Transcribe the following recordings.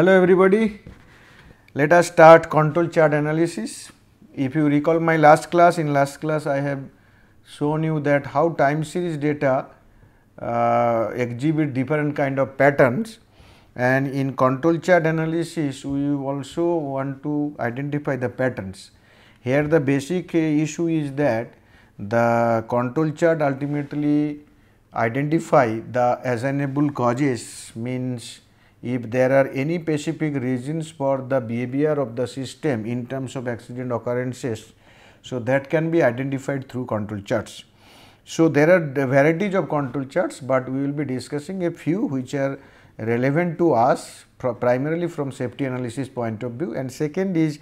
Hello everybody, let us start control chart analysis. If you recall my last class, in last class I have shown you that how time series data uh, exhibit different kind of patterns and in control chart analysis we also want to identify the patterns. Here the basic uh, issue is that the control chart ultimately identify the assignable causes means if there are any specific reasons for the behavior of the system in terms of accident occurrences. So, that can be identified through control charts. So, there are varieties of control charts, but we will be discussing a few which are relevant to us primarily from safety analysis point of view and second is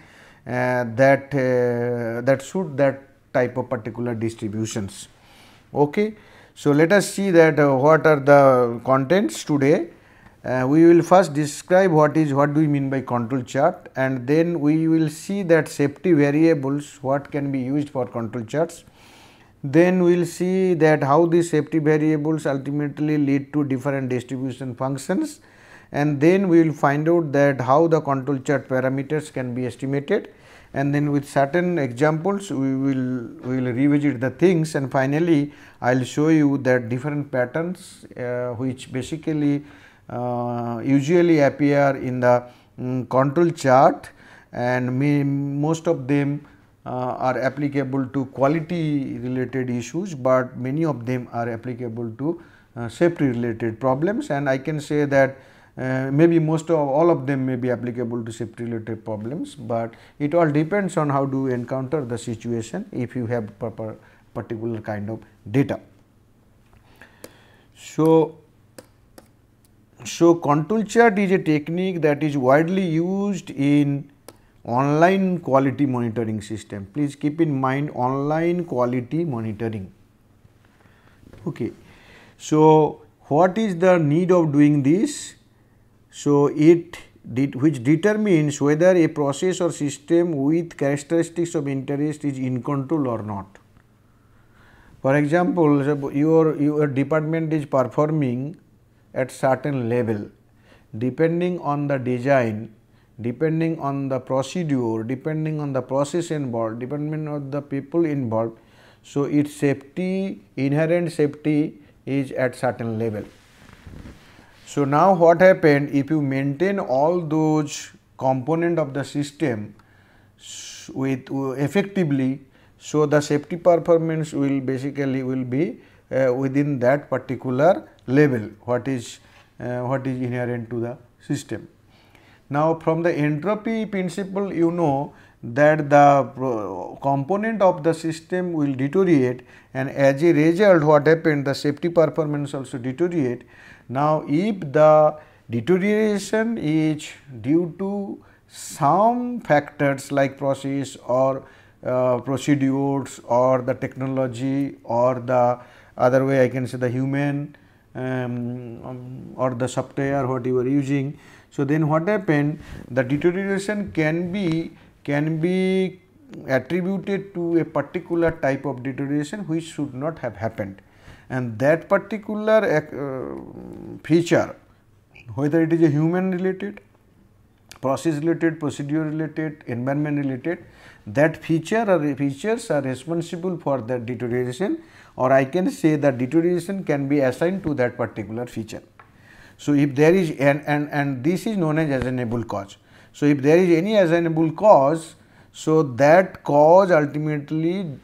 uh, that uh, that suit that type of particular distributions. Okay. So, let us see that uh, what are the contents today. Uh, we will first describe what is what do we mean by control chart and then we will see that safety variables what can be used for control charts. Then we will see that how these safety variables ultimately lead to different distribution functions. And then we will find out that how the control chart parameters can be estimated. And then with certain examples we will we will revisit the things. And finally I will show you that different patterns uh, which basically uh, usually appear in the um, control chart and may, most of them uh, are applicable to quality related issues, but many of them are applicable to uh, safety related problems and I can say that uh, maybe most of all of them may be applicable to safety related problems, but it all depends on how do you encounter the situation if you have proper particular kind of data. So, so, control chart is a technique that is widely used in online quality monitoring system. Please keep in mind online quality monitoring. Okay. So, what is the need of doing this? So, it did, which determines whether a process or system with characteristics of interest is in control or not. For example, your, your department is performing at certain level depending on the design, depending on the procedure, depending on the process involved, depending on the people involved. So, its safety, inherent safety is at certain level. So, now what happened if you maintain all those component of the system with uh, effectively, so the safety performance will basically will be within that particular level what is uh, what is inherent to the system. Now, from the entropy principle you know that the component of the system will deteriorate and as a result what happened the safety performance also deteriorate. Now, if the deterioration is due to some factors like process or uh, procedures or the technology or the other way I can say the human um, um, or the software what you are using. So, then what happened? The deterioration can be can be attributed to a particular type of deterioration which should not have happened. And that particular uh, feature whether it is a human related, process related, procedure related, environment related that feature or features are responsible for that deterioration or I can say that deterioration can be assigned to that particular feature. So, if there is and, and, and this is known as assignable cause. So, if there is any assignable cause, so that cause ultimately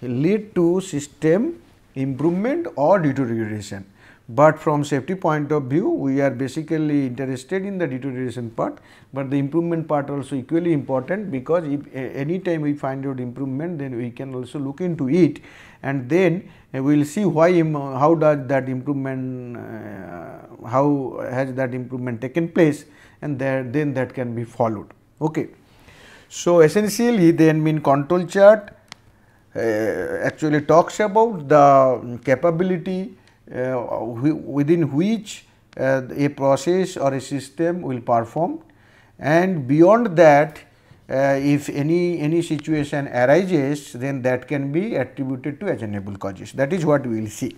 lead to system improvement or deterioration. But from safety point of view, we are basically interested in the deterioration part, but the improvement part also equally important because if any time we find out improvement, then we can also look into it and then we will see why how does that improvement uh, how has that improvement taken place and there, then that can be followed. Okay. So, essentially then mean control chart uh, actually talks about the capability uh, within which uh, a process or a system will perform and beyond that Uh, if any any situation arises then that can be attributed to actionable causes that is what we will see.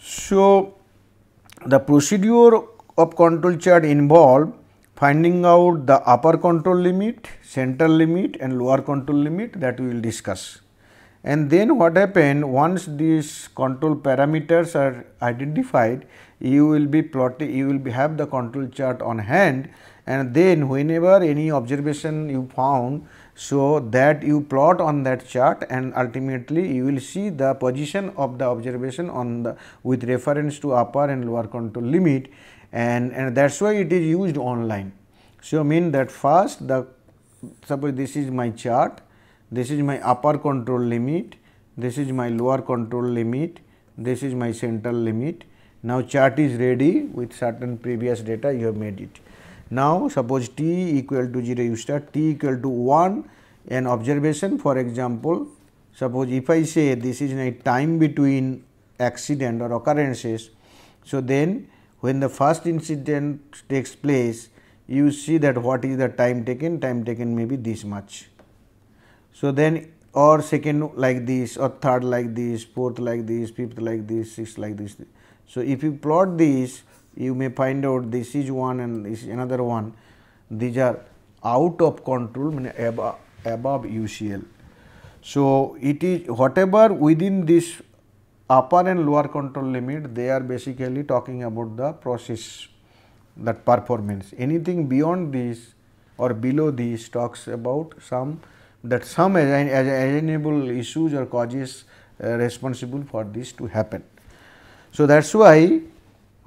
So, the procedure of control chart involve finding out the upper control limit, central limit and lower control limit that we will discuss. And then what happen once these control parameters are identified, you will be plotting, you will be have the control chart on hand and then whenever any observation you found, so that you plot on that chart and ultimately you will see the position of the observation on the with reference to upper and lower control limit and, and that is why it is used online. So, mean that first the suppose this is my chart, this is my upper control limit, this is my lower control limit, this is my central limit. Now, chart is ready with certain previous data you have made it. Now, suppose t equal to 0 you start t equal to 1 an observation for example, suppose if I say this is a time between accident or occurrences. So, then when the first incident takes place you see that what is the time taken time taken may be this much. So, then or second like this or third like this fourth like this fifth like this sixth like this. So, if you plot this you may find out this is one and this is another one these are out of control above, above UCL. So, it is whatever within this upper and lower control limit they are basically talking about the process that performance anything beyond this or below this talks about some that some enable issues or causes uh, responsible for this to happen. So, that is why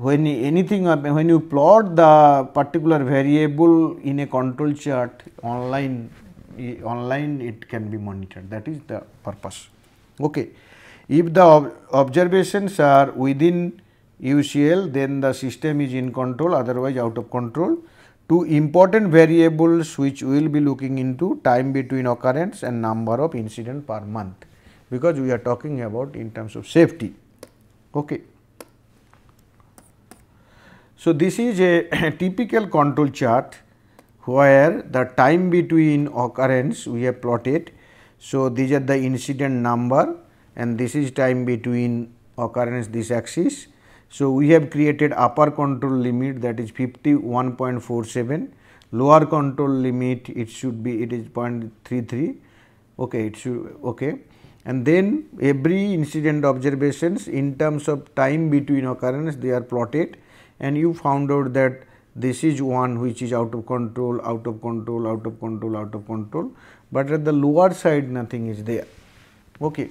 when anything when you plot the particular variable in a control chart online online it can be monitored that is the purpose. Okay. If the ob observations are within UCL then the system is in control otherwise out of control. Two important variables which we will be looking into time between occurrence and number of incident per month because we are talking about in terms of safety. Okay. So, this is a typical control chart where the time between occurrence we have plotted. So, these are the incident number and this is time between occurrence this axis. So, we have created upper control limit that is 51.47, lower control limit it should be it is 0.33 okay it should okay. And then every incident observations in terms of time between occurrence they are plotted and you found out that this is one which is out of control out of control out of control out of control. But at the lower side nothing is there. Okay.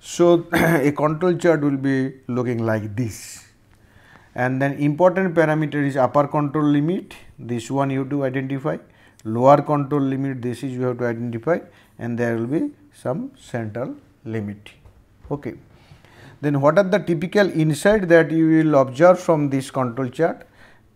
So, a control chart will be looking like this. And then important parameter is upper control limit. This one you have to identify. Lower control limit this is you have to identify. And there will be some central limit. Okay. Then what are the typical insight that you will observe from this control chart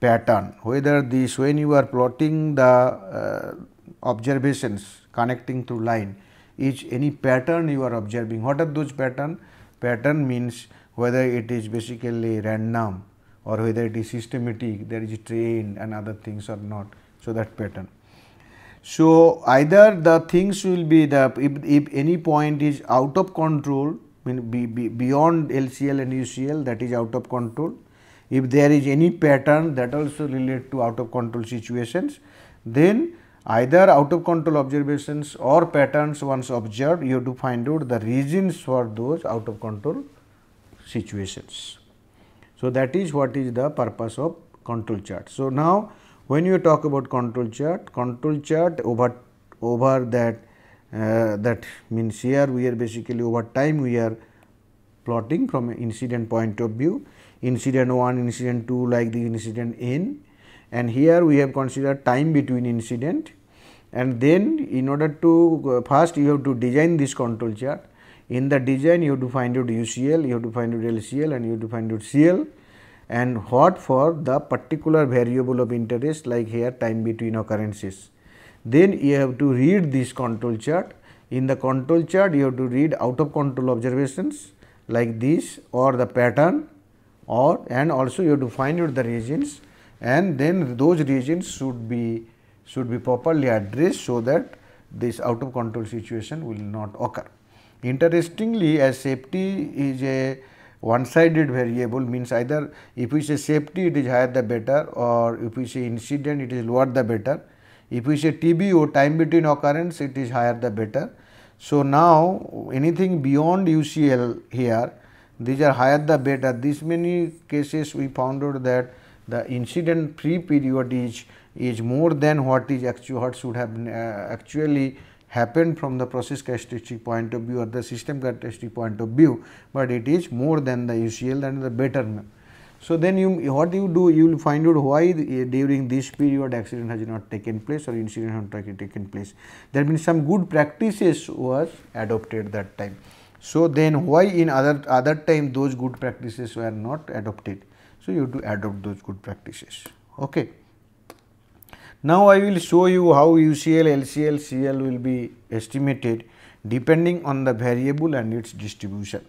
pattern whether this when you are plotting the uh, observations connecting through line is any pattern you are observing. What are those pattern? Pattern means whether it is basically random or whether it is systematic, there is trained and other things or not. So, that pattern. So, either the things will be the if, if any point is out of control mean be, be beyond LCL and UCL that is out of control. If there is any pattern that also relate to out of control situations, then either out of control observations or patterns once observed you have to find out the reasons for those out of control situations. So, that is what is the purpose of control chart. So, now when you talk about control chart, control chart over over that uh, that means here we are basically over time we are plotting from an incident point of view. Incident 1 incident 2 like the incident n. And here we have considered time between incident. And then in order to uh, first you have to design this control chart. In the design you have to find out UCL, you have to find out LCL and you have to find out CL and what for the particular variable of interest like here time between occurrences. Then you have to read this control chart. In the control chart you have to read out of control observations like this or the pattern or and also you have to find out the regions and then those regions should be should be properly addressed so that this out of control situation will not occur. Interestingly as safety is a one sided variable means either if we say safety it is higher the better or if we say incident it is lower the better. If we say TBO time between occurrence it is higher the better. So, now anything beyond UCL here these are higher the better this many cases we found out that the incident free period is is more than what is actually what should have uh, actually happened from the process characteristic point of view or the system characteristic point of view, but it is more than the UCL and the better. So, then you what you do you will find out why the, eh, during this period accident has not taken place or incident has not taken place. There means some good practices was adopted that time. So, then why in other other time those good practices were not adopted. So, you have to adopt those good practices. Okay. Now, I will show you how UCL, LCL, CL will be estimated depending on the variable and its distribution.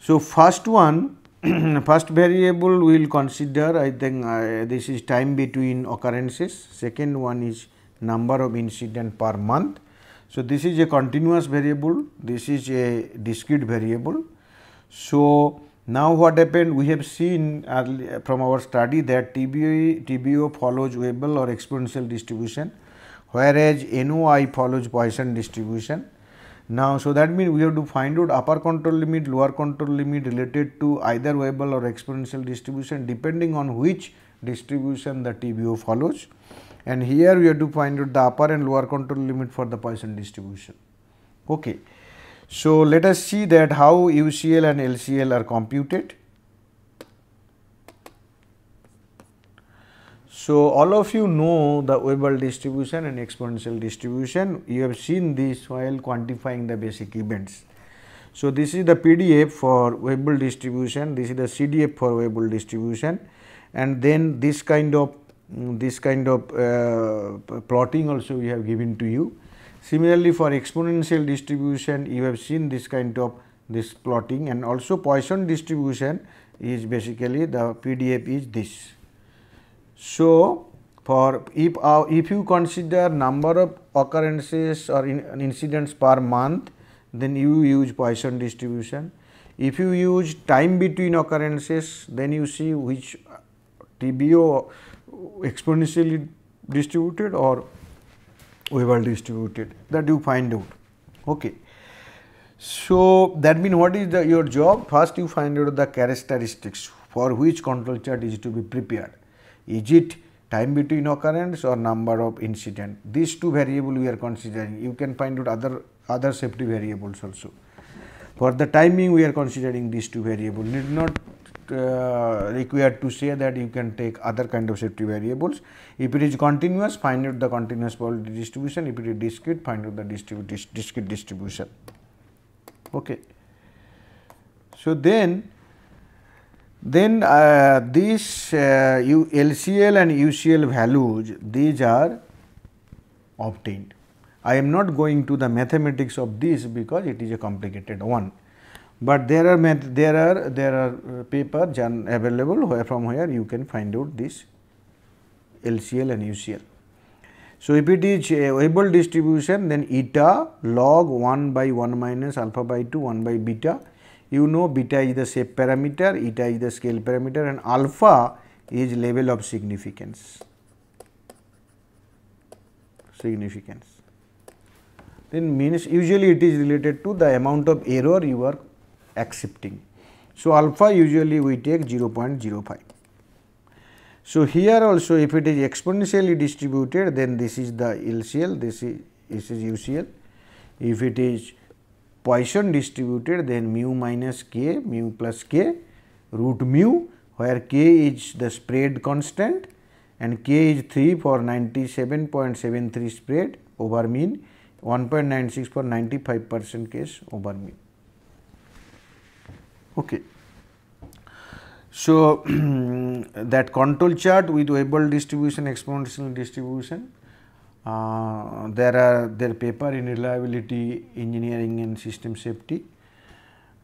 So, first one first variable we will consider I think uh, this is time between occurrences, second one is number of incident per month. So, this is a continuous variable, this is a discrete variable. So, now, what happened we have seen from our study that TBO, TBO follows Weibull or exponential distribution whereas NOI follows Poisson distribution. Now, so that means we have to find out upper control limit, lower control limit related to either Weibull or exponential distribution depending on which distribution the TBO follows and here we have to find out the upper and lower control limit for the Poisson distribution. Okay. So, let us see that how UCL and LCL are computed. So, all of you know the Weibull distribution and exponential distribution. You have seen this while quantifying the basic events. So, this is the PDF for Weibull distribution, this is the CDF for Weibull distribution and then this kind of this kind of uh, plotting also we have given to you. Similarly, for exponential distribution you have seen this kind of this plotting and also Poisson distribution is basically the PDF is this. So, for if uh, if you consider number of occurrences or in, incidents per month then you use Poisson distribution. If you use time between occurrences then you see which TBO exponentially distributed or Weibull distributed that you find out. Okay. So, that means what is the, your job? First you find out the characteristics for which control chart is to be prepared. Is it time between occurrence or number of incident? These two variable we are considering. You can find out other, other safety variables also. For the timing we are considering these two variables. Need not uh, required to say that you can take other kind of safety variables. If it is continuous, find out the continuous probability distribution. If it is discrete, find out the discrete distribution. Okay. So, then then uh, these uh, LCL and UCL values these are obtained. I am not going to the mathematics of this because it is a complicated one but there are there are there are uh, paper available where from where you can find out this LCL and UCL. So, if it is a Weibull distribution then eta log 1 by 1 minus alpha by 2 1 by beta you know beta is the shape parameter eta is the scale parameter and alpha is level of significance significance then means usually it is related to the amount of error you are accepting. So, alpha usually we take 0.05. So, here also if it is exponentially distributed then this is the LCL, this is, this is UCL. If it is Poisson distributed then mu minus k, mu plus k root mu where k is the spread constant and k is 3 for 97.73 spread over mean 1.96 for 95 percent case over mean. Okay. So, that control chart with Weibull distribution, exponential distribution, uh, there are their paper in reliability engineering and system safety.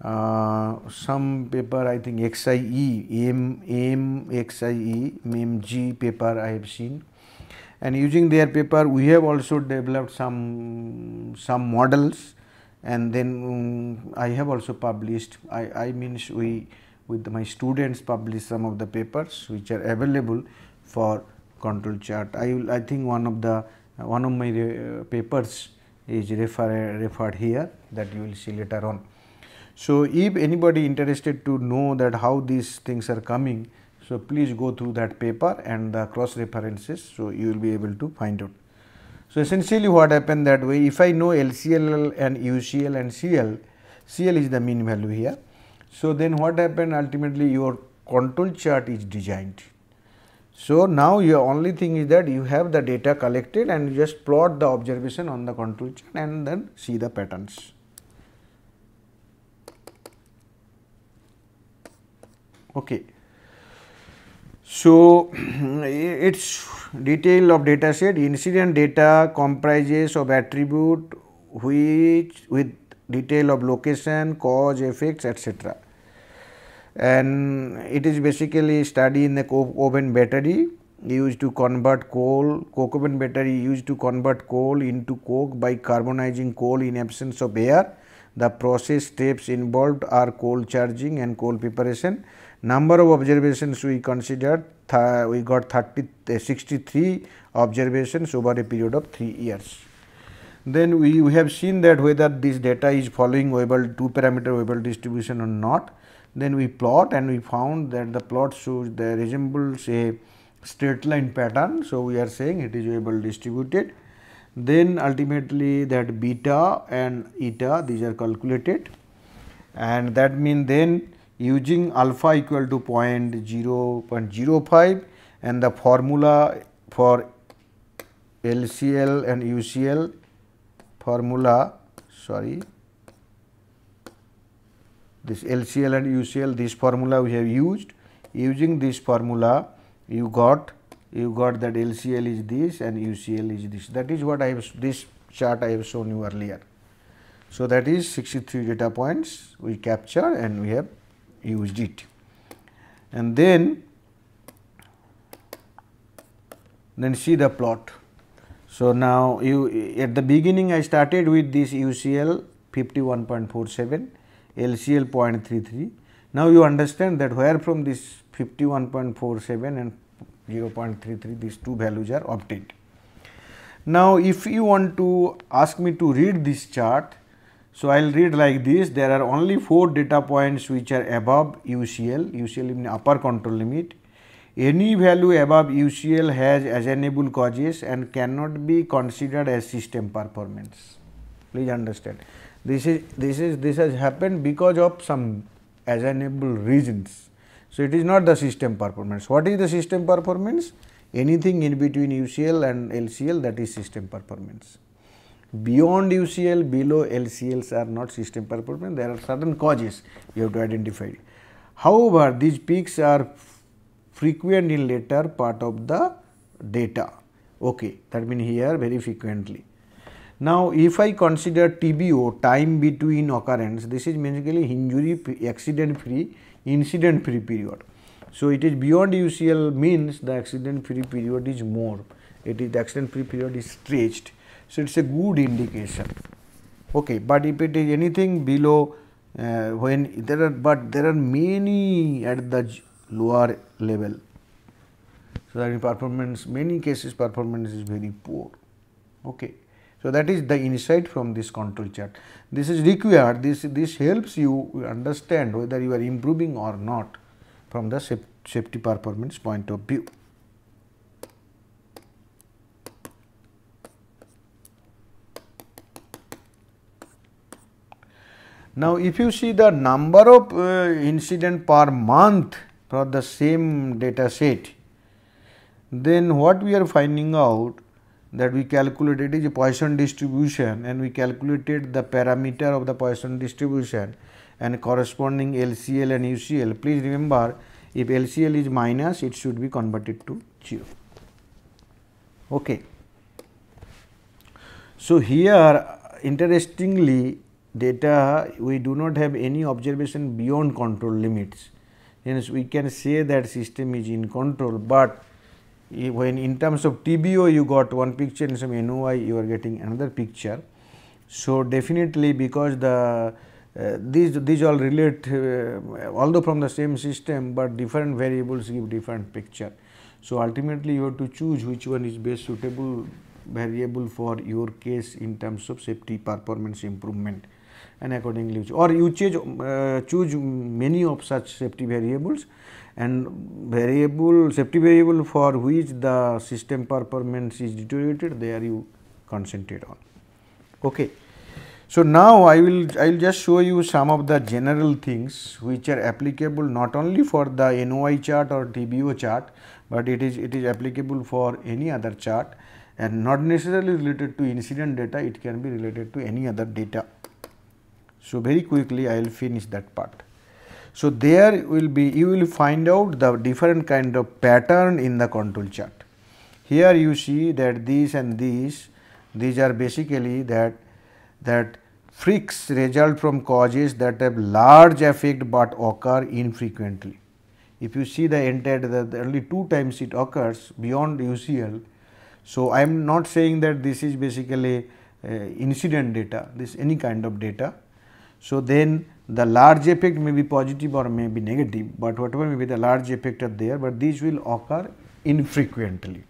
Uh, some paper I think XIE, M, M XIE, MG paper I have seen and using their paper we have also developed some some models and then um, I have also published I, I means we with my students publish some of the papers which are available for control chart. I will I think one of the one of my uh, papers is refer, referred here that you will see later on. So, if anybody interested to know that how these things are coming, so please go through that paper and the cross references, so you will be able to find out. So, essentially what happened that way, if I know LCL and UCL and CL, CL is the mean value here. So, then what happened ultimately your control chart is designed. So, now your only thing is that you have the data collected and you just plot the observation on the control chart and then see the patterns. Okay. So, its detail of data set incident data comprises of attribute which with detail of location, cause, effects etc. And it is basically study in the coke oven battery used to convert coal, coke oven battery used to convert coal into coke by carbonizing coal in absence of air. The process steps involved are coal charging and coal preparation number of observations we considered we got 30 uh, 63 observations over a period of 3 years. Then we, we have seen that whether this data is following Weibull 2 parameter Weibull distribution or not. Then we plot and we found that the plot shows the resembles a straight line pattern. So, we are saying it is Weibull distributed. Then ultimately that beta and eta these are calculated and that mean then using alpha equal to 0.05 and the formula for LCL and UCL formula sorry this LCL and UCL this formula we have used using this formula you got you got that LCL is this and UCL is this that is what I have this chart I have shown you earlier. So, that is 63 data points we captured and we have used it and then then see the plot. So, now you at the beginning I started with this UCL 51.47 LCL 0.33. Now, you understand that where from this 51.47 and 0.33 these two values are obtained. Now, if you want to ask me to read this chart so, I will read like this there are only 4 data points which are above UCL, UCL in upper control limit. Any value above UCL has assignable causes and cannot be considered as system performance. Please understand this is this is this has happened because of some assignable reasons. So, it is not the system performance. What is the system performance? Anything in between UCL and LCL that is system performance beyond UCL, below LCLs are not system performance, there are certain causes you have to identify. However, these peaks are frequent in later part of the data, okay, that means here very frequently. Now, if I consider TBO, time between occurrence, this is basically injury accident free, incident free period. So, it is beyond UCL means the accident free period is more, it is the accident free period is stretched so, it is a good indication. Okay, but if it is anything below uh, when there are but there are many at the lower level. So, that in performance many cases performance is very poor. Okay. So, that is the insight from this control chart. This is required this this helps you understand whether you are improving or not from the safety performance point of view. Now, if you see the number of uh, incident per month for the same data set, then what we are finding out that we calculated is a Poisson distribution and we calculated the parameter of the Poisson distribution and corresponding LCL and UCL. Please remember if LCL is minus it should be converted to 0. Okay. So, here interestingly data we do not have any observation beyond control limits hence we can say that system is in control, but when in terms of TBO you got one picture in some NOI you are getting another picture. So, definitely because the uh, these these all relate uh, although from the same system, but different variables give different picture. So, ultimately you have to choose which one is best suitable variable for your case in terms of safety performance improvement and accordingly or you choose, uh, choose many of such safety variables and variable safety variable for which the system performance is deteriorated there you concentrate on. Okay. So, now I will I will just show you some of the general things which are applicable not only for the NOI chart or TBO chart, but it is it is applicable for any other chart and not necessarily related to incident data it can be related to any other data. So, very quickly I will finish that part. So, there will be you will find out the different kind of pattern in the control chart. Here you see that these and these these are basically that that freaks result from causes that have large effect, but occur infrequently. If you see the entire the, the only two times it occurs beyond UCL. So, I am not saying that this is basically uh, incident data this any kind of data so, then the large effect may be positive or may be negative, but whatever may be the large effect are there, but these will occur infrequently.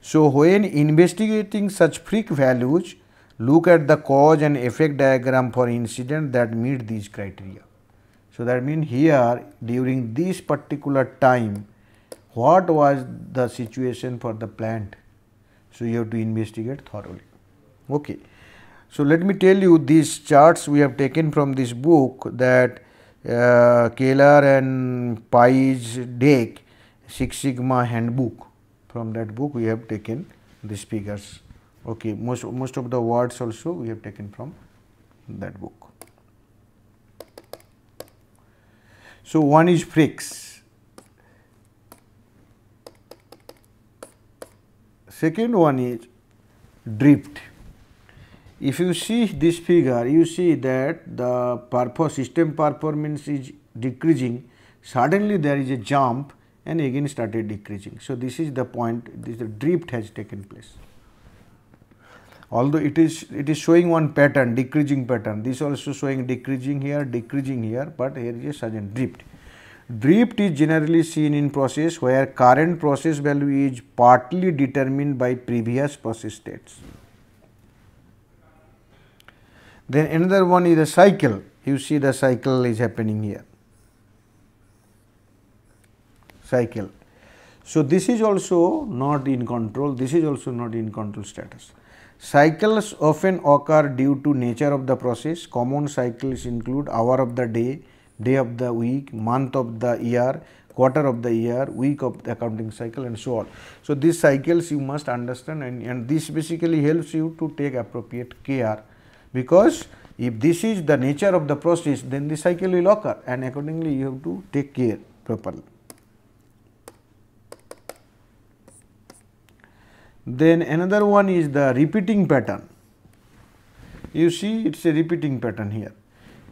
So, when investigating such freak values, look at the cause and effect diagram for incident that meet these criteria. So, that means here during this particular time, what was the situation for the plant? So, you have to investigate thoroughly. Okay. So, let me tell you these charts we have taken from this book that uh, Keller and Pyzdek Six Sigma handbook from that book we have taken these figures. Okay, most, most of the words also we have taken from that book. So, one is freaks, second one is drift if you see this figure, you see that the purpose system performance is decreasing, suddenly there is a jump and again started decreasing. So, this is the point, this the drift has taken place. Although it is it is showing one pattern, decreasing pattern, this also showing decreasing here, decreasing here, but here is a sudden drift. Drift is generally seen in process where current process value is partly determined by previous process states. Then another one is a cycle. You see the cycle is happening here. Cycle. So, this is also not in control, this is also not in control status. Cycles often occur due to nature of the process. Common cycles include hour of the day, day of the week, month of the year, quarter of the year, week of the accounting cycle and so on. So, these cycles you must understand and, and this basically helps you to take appropriate care because if this is the nature of the process then the cycle will occur and accordingly you have to take care properly. Then another one is the repeating pattern. You see it is a repeating pattern here.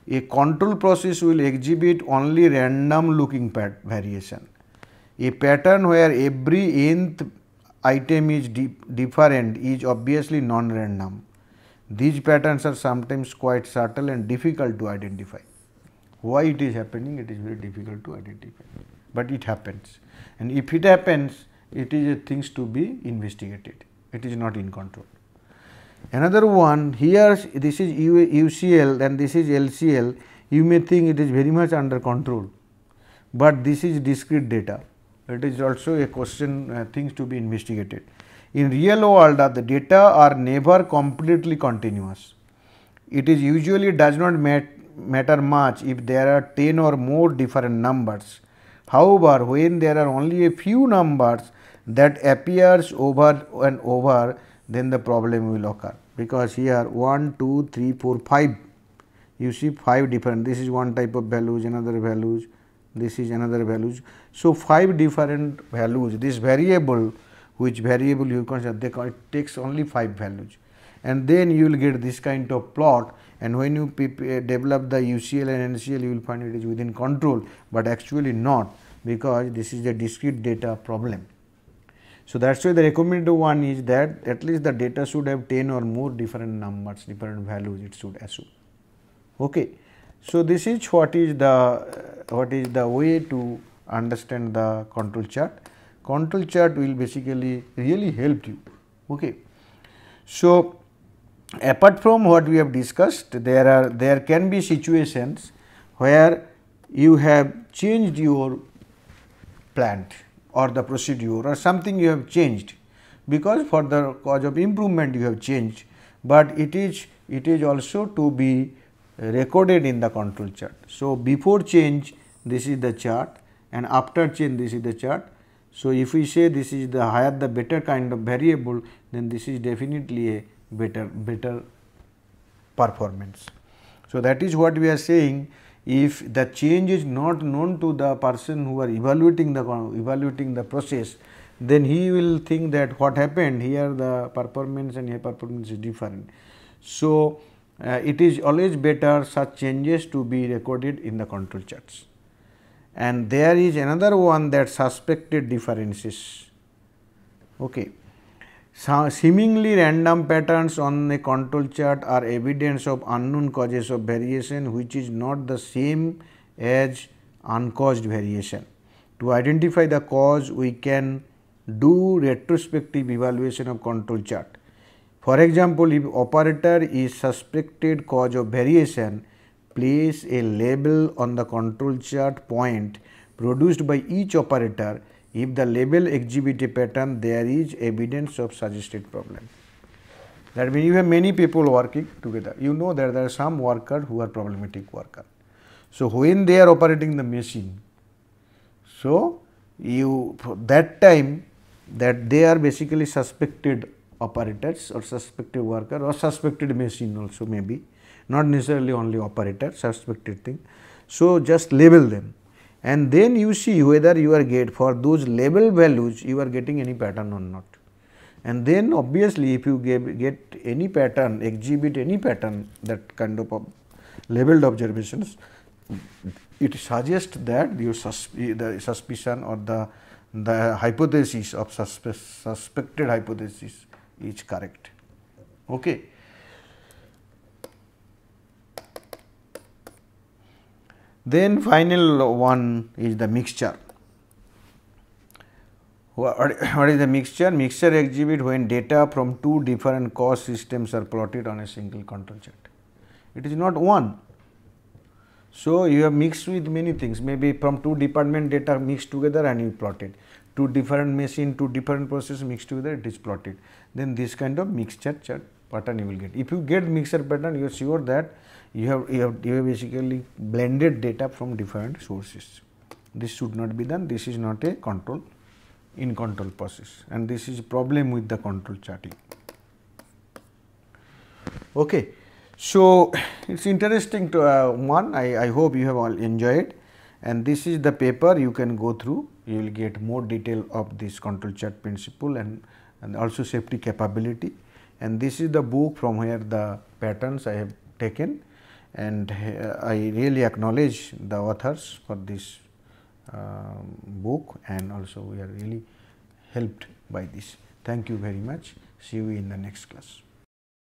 A control process will exhibit only random looking variation. A pattern where every nth item is different is obviously non-random. These patterns are sometimes quite subtle and difficult to identify. Why it is happening? It is very difficult to identify, but it happens. And if it happens, it is a things to be investigated. It is not in control. Another one here this is UCL and this is LCL. You may think it is very much under control, but this is discrete data. It is also a question uh, things to be investigated. In real world, the data are never completely continuous. It is usually does not mat matter much if there are 10 or more different numbers. However, when there are only a few numbers that appears over and over, then the problem will occur because here 1, 2, 3, 4, 5 you see 5 different this is one type of values another values this is another values. So, 5 different values this variable which variable you consider they it takes only 5 values and then you will get this kind of plot and when you eh, develop the UCL and NCL you will find it is within control, but actually not because this is a discrete data problem. So, that is why the recommended one is that at least the data should have 10 or more different numbers, different values it should assume. Okay. So, this is what is the what is the way to understand the control chart. Control chart will basically really help you. Okay. So, apart from what we have discussed, there are there can be situations where you have changed your plant or the procedure or something you have changed because for the cause of improvement you have changed, but it is it is also to be recorded in the control chart. So, before change this is the chart and after change this is the chart. So, if we say this is the higher the better kind of variable then this is definitely a better better performance. So, that is what we are saying if the change is not known to the person who are evaluating the evaluating the process then he will think that what happened here the performance and here performance is different. So, uh, it is always better such changes to be recorded in the control charts. And there is another one that suspected differences. Okay. So, seemingly random patterns on a control chart are evidence of unknown causes of variation which is not the same as uncaused variation. To identify the cause we can do retrospective evaluation of control chart. For example, if operator is suspected cause of variation, place a label on the control chart point produced by each operator if the label exhibit a pattern, there is evidence of suggested problem. That means you have many people working together. You know that there are some workers who are problematic worker. So, when they are operating the machine, so you that time that they are basically suspected operators or suspected worker or suspected machine also maybe not necessarily only operator suspected thing. So, just label them and then you see whether you are get for those label values you are getting any pattern or not. And then obviously, if you get, any pattern exhibit any pattern that kind of labeled observations it suggests that your sus the suspicion or the the hypothesis of suspe suspected hypothesis is correct. Okay. Then final one is the mixture. What is the mixture? Mixture exhibit when data from two different cost systems are plotted on a single control chart. It is not one. So, you have mixed with many things maybe from two department data mixed together and you plotted two different machine two different process mixed together it is plotted then this kind of mixture chart pattern you will get. If you get mixture pattern you are sure that you have, you have, you have basically blended data from different sources. This should not be done, this is not a control in control process and this is problem with the control charting. Okay. So, it is interesting to uh, one I, I hope you have all enjoyed and this is the paper you can go through you will get more detail of this control chart principle and, and also safety capability and this is the book from where the patterns I have taken and uh, I really acknowledge the authors for this uh, book and also we are really helped by this. Thank you very much. See you in the next class.